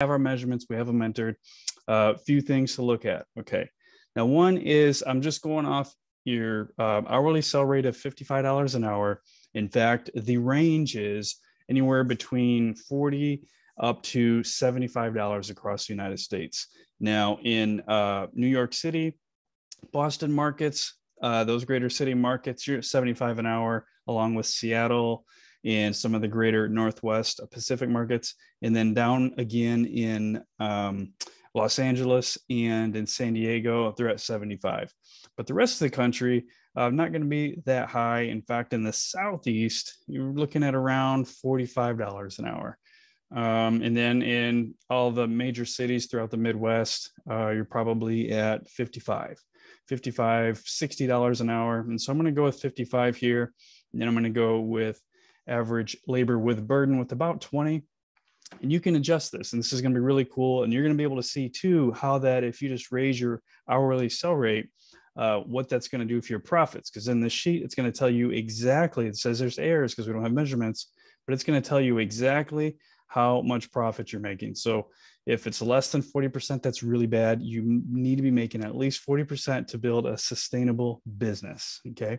have our measurements, we have them entered. A uh, few things to look at. Okay. Now, one is I'm just going off your uh, hourly sell rate of $55 an hour. In fact, the range is anywhere between 40 up to $75 across the United States. Now, in uh, New York City, Boston markets, uh, those greater city markets, you're at 75 an hour, along with Seattle and some of the greater Northwest Pacific markets. And then down again in um, Los Angeles and in San Diego, they're at 75. But the rest of the country, uh, not going to be that high. In fact, in the Southeast, you're looking at around $45 an hour. Um, and then in all the major cities throughout the Midwest, uh, you're probably at 55, 55, $60 an hour. And so I'm going to go with 55 here. And then I'm going to go with average labor with burden with about 20 and you can adjust this and this is going to be really cool and you're going to be able to see too how that if you just raise your hourly sell rate uh, what that's going to do for your profits. Because in the sheet it's going to tell you exactly it says there's errors because we don't have measurements but it's going to tell you exactly how much profit you're making. So if it's less than 40% that's really bad you need to be making at least 40% to build a sustainable business okay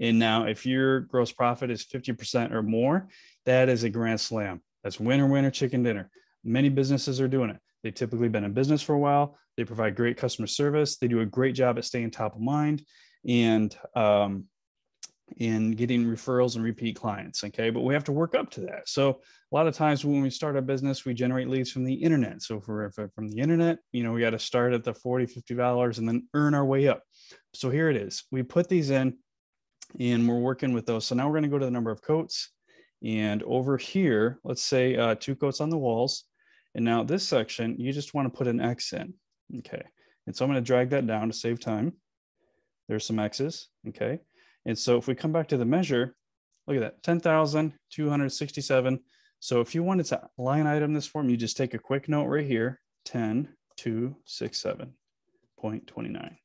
and now if your gross profit is 50% or more that is a grand slam that's winner, winner, chicken dinner. Many businesses are doing it. They've typically been in business for a while. They provide great customer service. They do a great job at staying top of mind and um, in getting referrals and repeat clients. Okay, but we have to work up to that. So a lot of times when we start a business, we generate leads from the internet. So for from the internet, you know, we got to start at the 40, 50 dollars and then earn our way up. So here it is. We put these in and we're working with those. So now we're going to go to the number of coats and over here, let's say uh, two coats on the walls. And now this section, you just want to put an X in. Okay. And so I'm going to drag that down to save time. There's some X's. Okay. And so if we come back to the measure, look at that 10,267. So if you wanted to line item this form, you just take a quick note right here 10, 267.29.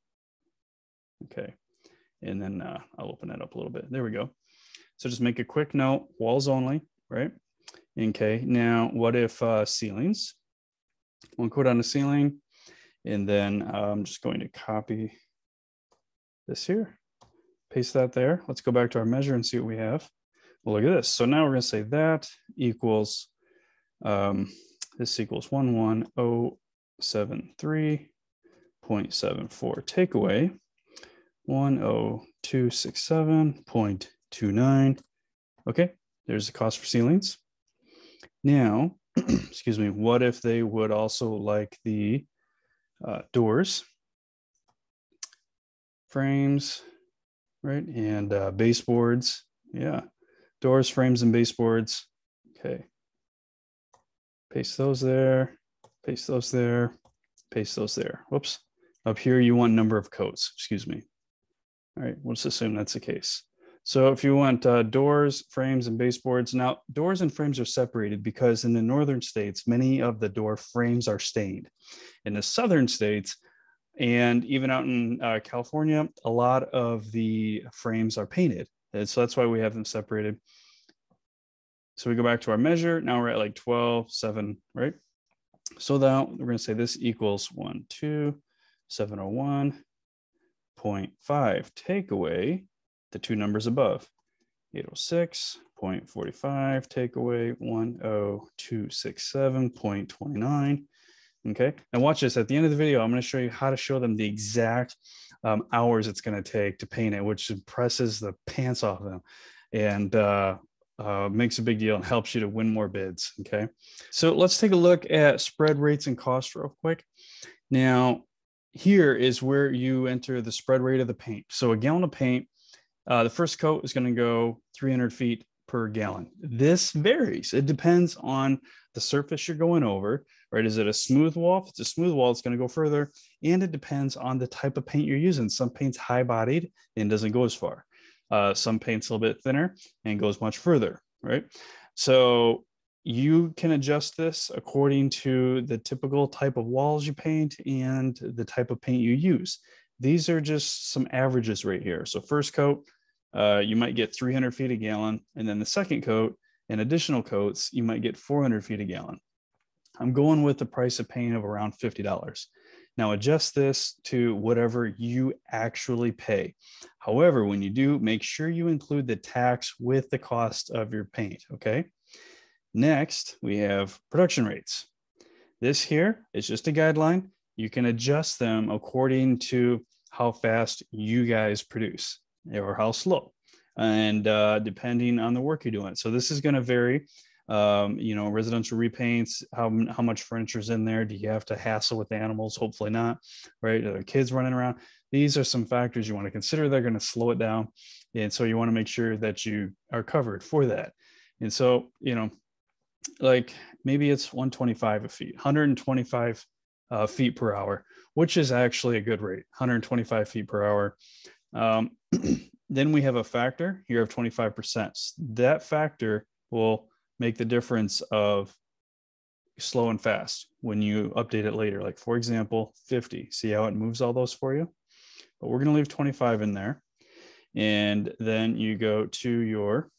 Okay. And then uh, I'll open that up a little bit. There we go. So just make a quick note, walls only, right? Okay, now what if uh, ceilings? One quote on the ceiling, and then I'm just going to copy this here, paste that there. Let's go back to our measure and see what we have. Well, look at this. So now we're going to say that equals, um, this equals 11073.74 takeaway, 10267. Two. Okay, there's the cost for ceilings. Now, excuse me, what if they would also like the uh, doors, frames, right? And uh, baseboards. Yeah, doors, frames, and baseboards. Okay. Paste those there, paste those there, paste those there. Whoops. Up here, you want number of coats, excuse me. All right, let's assume that's the case. So if you want uh, doors, frames, and baseboards, now doors and frames are separated because in the northern states, many of the door frames are stained. In the southern states, and even out in uh, California, a lot of the frames are painted. And so that's why we have them separated. So we go back to our measure. Now we're at like 12, 7, right? So now we're going to say this equals 1, 2, 701.5 takeaway the two numbers above. 806.45 take away 10267.29. Okay, and watch this. At the end of the video, I'm going to show you how to show them the exact um, hours it's going to take to paint it, which impresses the pants off them and uh, uh, makes a big deal and helps you to win more bids. Okay, so let's take a look at spread rates and cost real quick. Now, here is where you enter the spread rate of the paint. So a gallon of paint uh, the first coat is going to go 300 feet per gallon. This varies. It depends on the surface you're going over, right? Is it a smooth wall? If it's a smooth wall, it's going to go further. And it depends on the type of paint you're using. Some paint's high bodied and doesn't go as far. Uh, some paint's a little bit thinner and goes much further, right? So you can adjust this according to the typical type of walls you paint and the type of paint you use. These are just some averages right here. So first coat, uh, you might get 300 feet a gallon. And then the second coat and additional coats, you might get 400 feet a gallon. I'm going with the price of paint of around $50. Now adjust this to whatever you actually pay. However, when you do, make sure you include the tax with the cost of your paint, okay? Next, we have production rates. This here is just a guideline. You can adjust them according to how fast you guys produce or how slow and uh, depending on the work you're doing. So this is going to vary. Um, you know, residential repaints, how, how much furniture is in there? Do you have to hassle with animals? Hopefully not, right? Are there kids running around? These are some factors you want to consider. They're going to slow it down. And so you want to make sure that you are covered for that. And so, you know, like maybe it's 125 a feet, 125 uh, feet per hour, which is actually a good rate, 125 feet per hour. Um, then we have a factor here of 25%. That factor will make the difference of slow and fast when you update it later. Like for example, 50, see how it moves all those for you? But we're gonna leave 25 in there. And then you go to your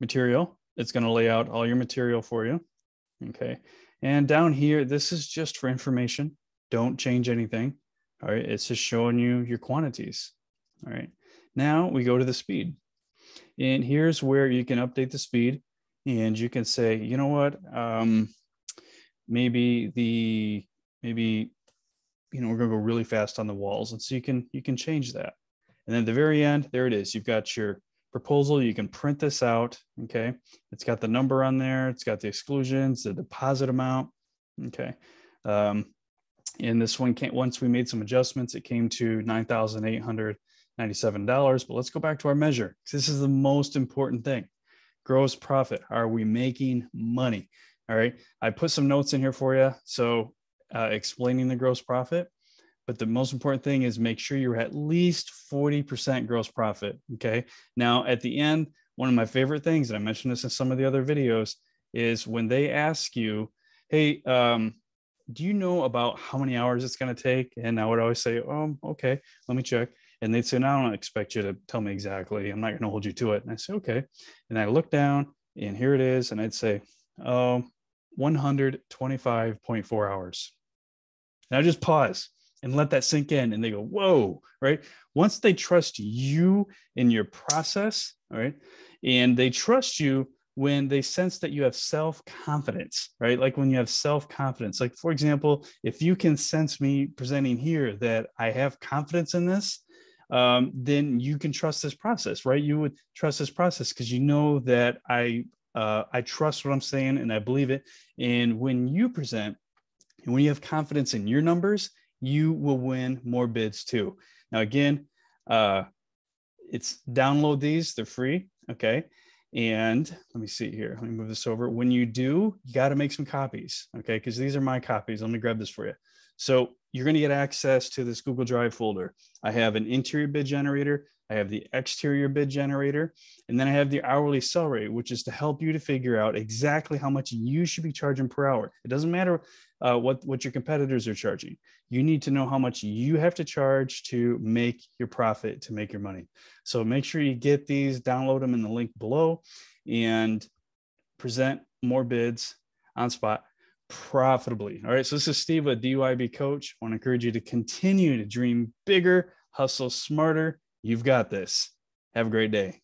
material. It's gonna lay out all your material for you. Okay. And down here, this is just for information. Don't change anything. All right. It's just showing you your quantities. All right. Now we go to the speed. And here's where you can update the speed and you can say, you know what, um, maybe the, maybe, you know, we're gonna go really fast on the walls. And so you can, you can change that. And then at the very end, there it is. You've got your proposal. You can print this out. Okay. It's got the number on there. It's got the exclusions, the deposit amount. Okay. Um, and this one came, once we made some adjustments, it came to $9,897. But let's go back to our measure. This is the most important thing. Gross profit. Are we making money? All right. I put some notes in here for you. So uh, explaining the gross profit. But the most important thing is make sure you're at least 40% gross profit. Okay. Now, at the end, one of my favorite things, and I mentioned this in some of the other videos, is when they ask you, hey, um, do you know about how many hours it's going to take? And I would always say, oh, okay, let me check. And they'd say, no, I don't expect you to tell me exactly. I'm not going to hold you to it. And I say, okay. And I look down and here it is. And I'd say, um, oh, 125.4 hours. And I just pause and let that sink in and they go whoa right once they trust you in your process all right and they trust you when they sense that you have self-confidence right like when you have self-confidence like for example if you can sense me presenting here that i have confidence in this um, then you can trust this process right you would trust this process because you know that i uh, i trust what i'm saying and i believe it and when you present and when you have confidence in your numbers you will win more bids too. Now, again, uh, it's download these, they're free. Okay. And let me see here. Let me move this over. When you do, you got to make some copies. Okay. Because these are my copies. Let me grab this for you. So you're going to get access to this Google Drive folder. I have an interior bid generator. I have the exterior bid generator, and then I have the hourly sell rate, which is to help you to figure out exactly how much you should be charging per hour. It doesn't matter uh, what, what your competitors are charging. You need to know how much you have to charge to make your profit, to make your money. So make sure you get these, download them in the link below, and present more bids on spot profitably. All right. So this is Steve, a DYB coach. I want to encourage you to continue to dream bigger, hustle smarter, You've got this. Have a great day.